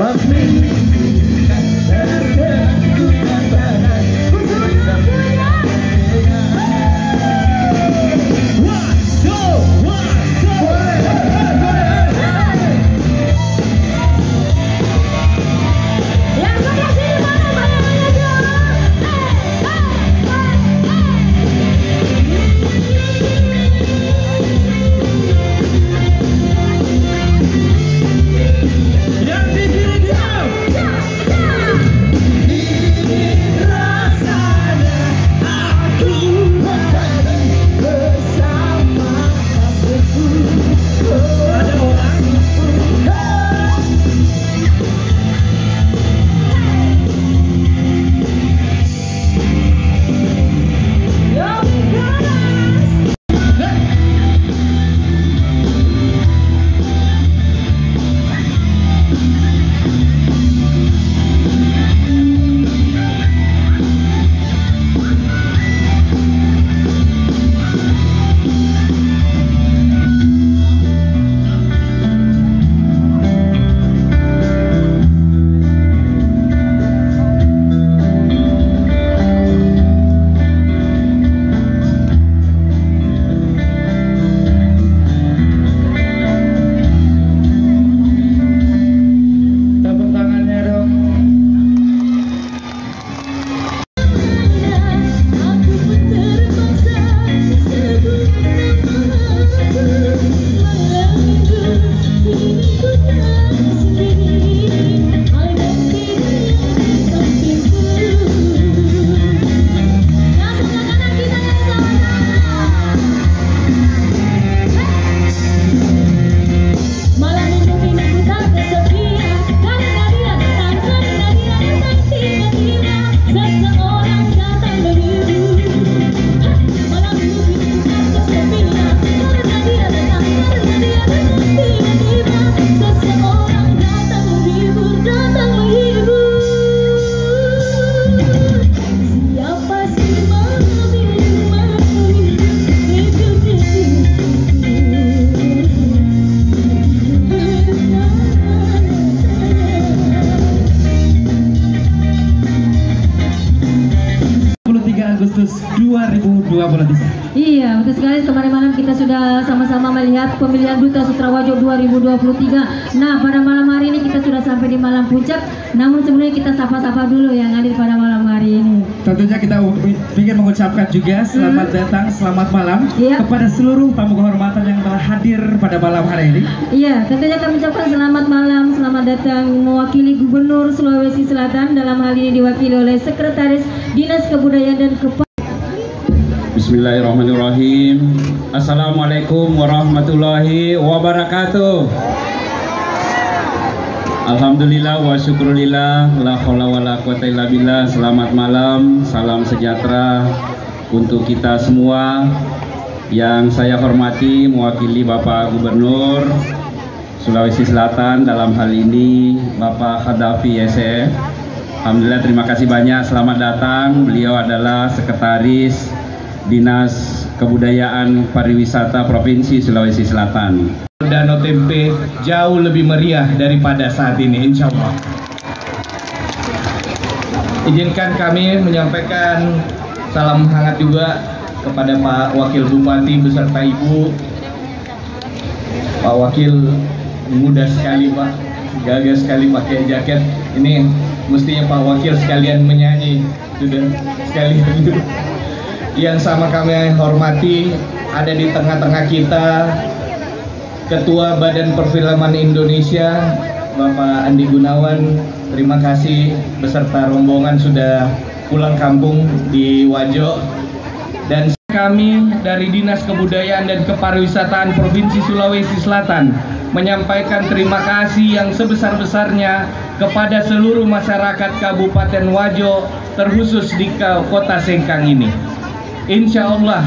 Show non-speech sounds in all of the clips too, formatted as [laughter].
Yang kita sudah sama-sama melihat pemilihan Duta Sutrawajo 2023. Nah, pada malam hari ini kita sudah sampai di malam puncak. Namun sebelumnya kita sapa-sapa dulu yang hadir pada malam hari ini. Tentunya kita ingin mengucapkan juga selamat datang, selamat malam Iya. kepada seluruh tamu kehormatan yang telah hadir pada malam hari ini. Iya, tentunya kami ucapkan selamat malam, selamat datang mewakili Gubernur Sulawesi Selatan dalam hal ini diwakili oleh Sekretaris Dinas Kebudayaan dan Kepala Bismillahirrahmanirrahim. Assalamualaikum warahmatullahi wabarakatuh. Alhamdulillah wa syukurillah La khawla wa la quwata illa billah. Selamat malam, salam sejahtera Untuk kita semua Yang saya hormati Mewakili Bapak Gubernur Sulawesi Selatan Dalam hal ini Bapak Khadafi SF Alhamdulillah terima kasih banyak. Selamat datang. Beliau adalah Sekretaris Dinas Kebudayaan Pariwisata Provinsi Sulawesi Selatan. Danau Tempe jauh lebih meriah daripada saat ini insya Allah. Izinkan kami menyampaikan salam hangat juga kepada Pak Wakil Bupati beserta Ibu. Pak Wakil muda sekali Pak, gagah sekali pakai jaket. Ini mestinya Pak Wakil sekalian menyanyi, sudah sekalian yang sama kami hormati ada di tengah-tengah kita Ketua Badan Perfilman Indonesia Bapak Andi Gunawan terima kasih beserta rombongan sudah pulang kampung di Wajo dan kami dari Dinas Kebudayaan dan Kepariwisataan Provinsi Sulawesi Selatan menyampaikan terima kasih yang sebesar-besarnya kepada seluruh masyarakat Kabupaten Wajo terkhusus di Kota Sengkang ini. Insya Allah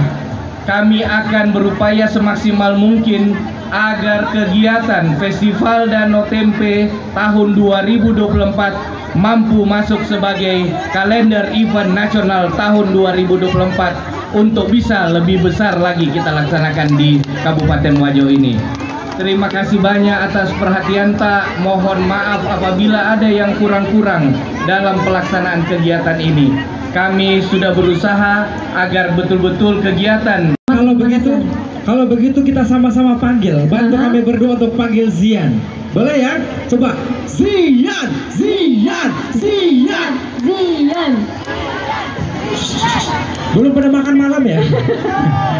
kami akan berupaya semaksimal mungkin agar kegiatan Festival Danau Tempe tahun 2024 mampu masuk sebagai kalender event nasional tahun 2024 untuk bisa lebih besar lagi kita laksanakan di Kabupaten Wajo ini. Terima kasih banyak atas perhatian tak. Mohon maaf apabila ada yang kurang-kurang dalam pelaksanaan kegiatan ini. Kami sudah berusaha agar betul-betul kegiatan Kalau begitu, kalau begitu kita sama-sama panggil. Bantu kami berdua untuk panggil Zian. Boleh ya? Coba. Zian, Zian, Zian. Zian. Belum pada makan malam ya? [laughs]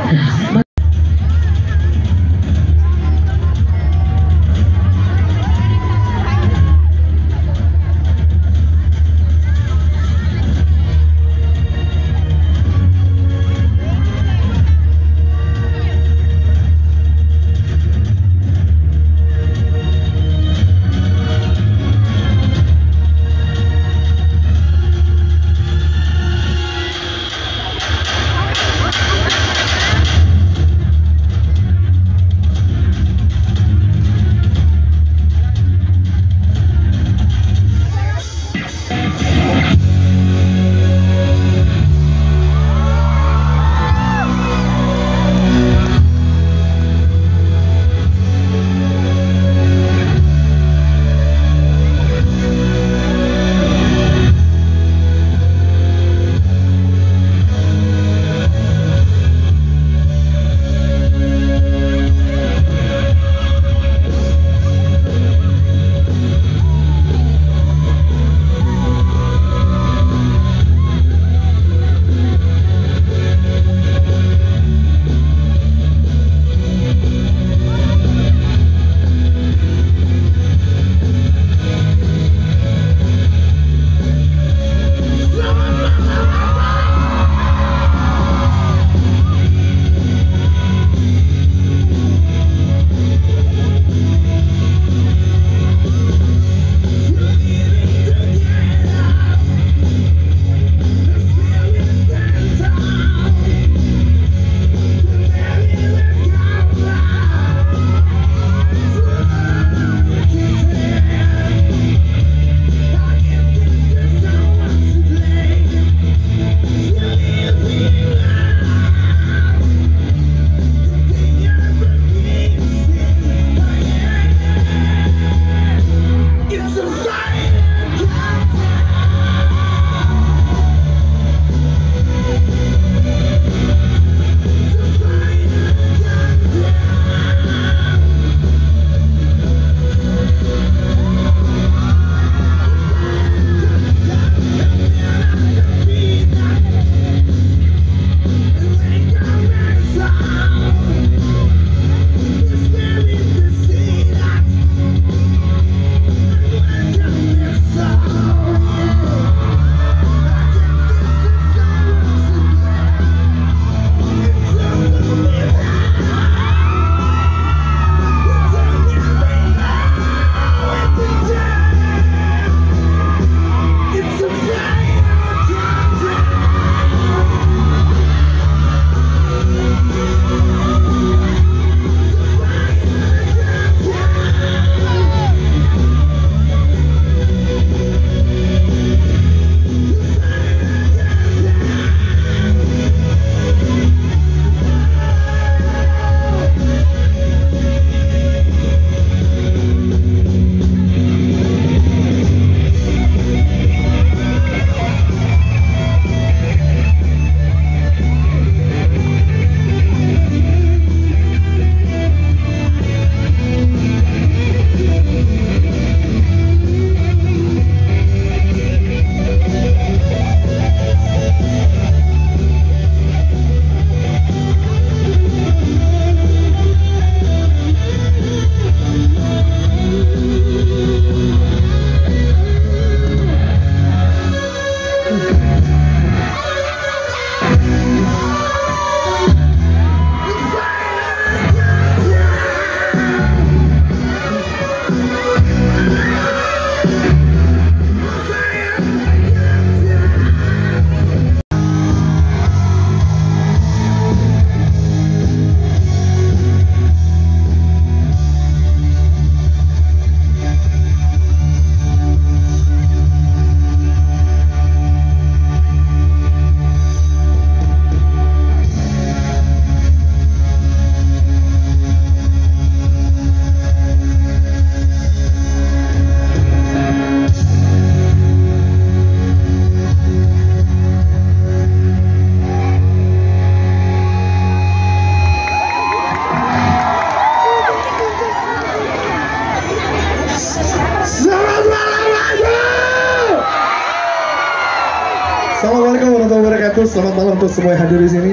Assalamualaikum warahmatullahi wabarakatuh. Selamat malam untuk semua yang hadir di sini.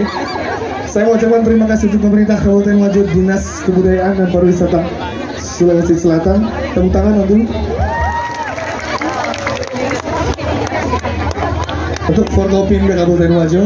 Saya mau ucapkan terima kasih untuk pemerintah Kabupaten Wajud, Dinas Kebudayaan dan Pariwisata Sulawesi Selatan. Tepuk tangan untuk untuk Forkopimda Kabupaten Wajo.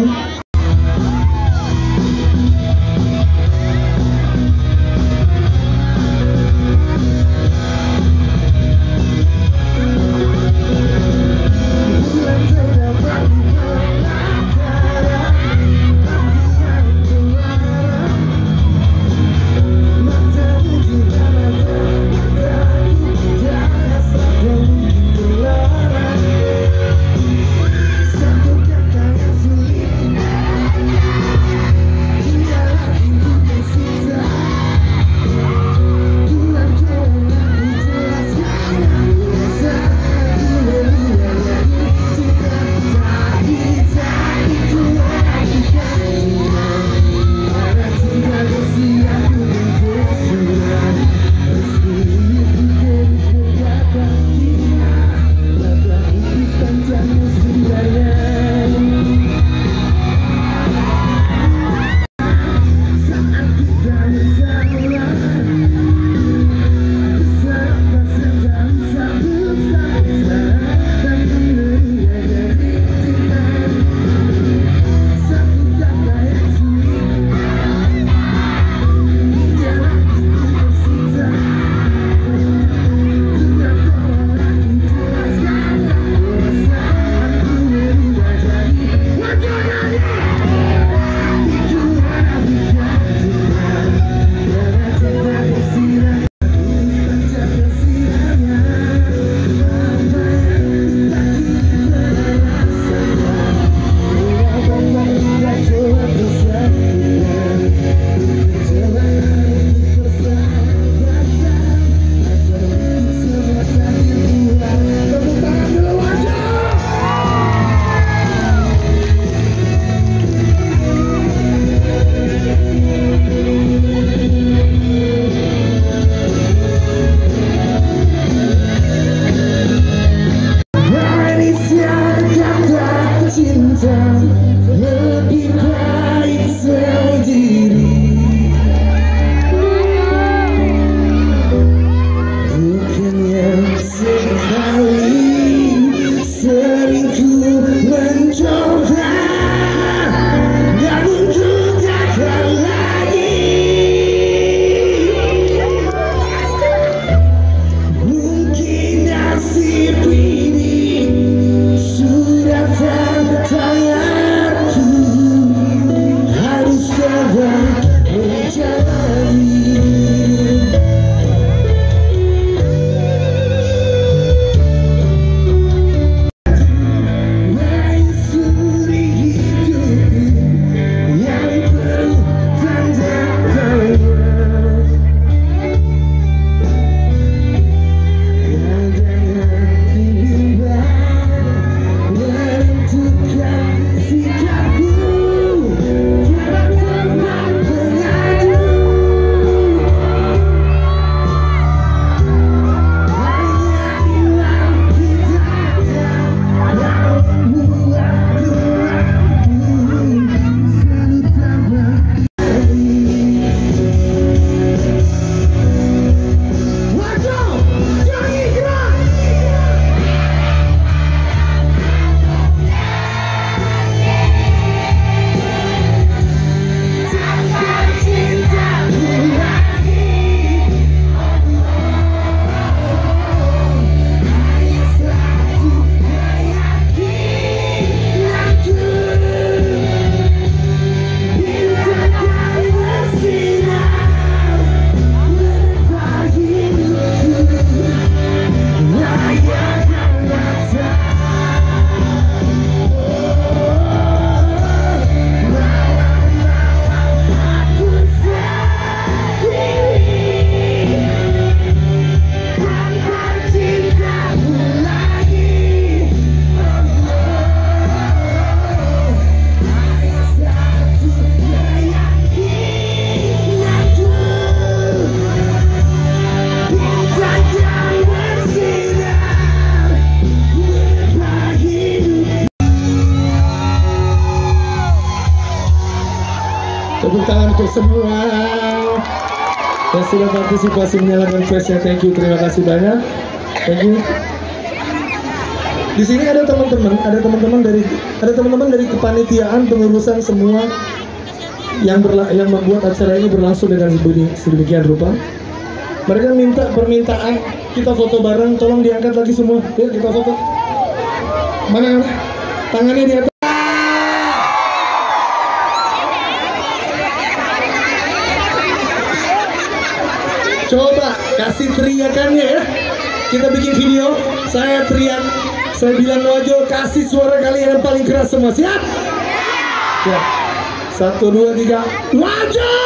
Semua yang sudah partisipasi menyalakan flashnya. Thank you, terima kasih banyak. Thank you. Di sini ada teman-teman, ada teman-teman dari ada teman-teman dari kepanitiaan pengurusan semua yang berla, yang membuat acara ini berlangsung dengan sedemikian rupa. Mereka minta permintaan kita foto bareng, tolong diangkat lagi semua. Yuk kita foto. Mana? Tangannya di atas. Kasih teriakannya ya. Kita bikin video. Saya teriak. Saya bilang Wajo kasih suara kalian yang paling keras semua. Siap? Ya. Satu dua tiga. Wajo!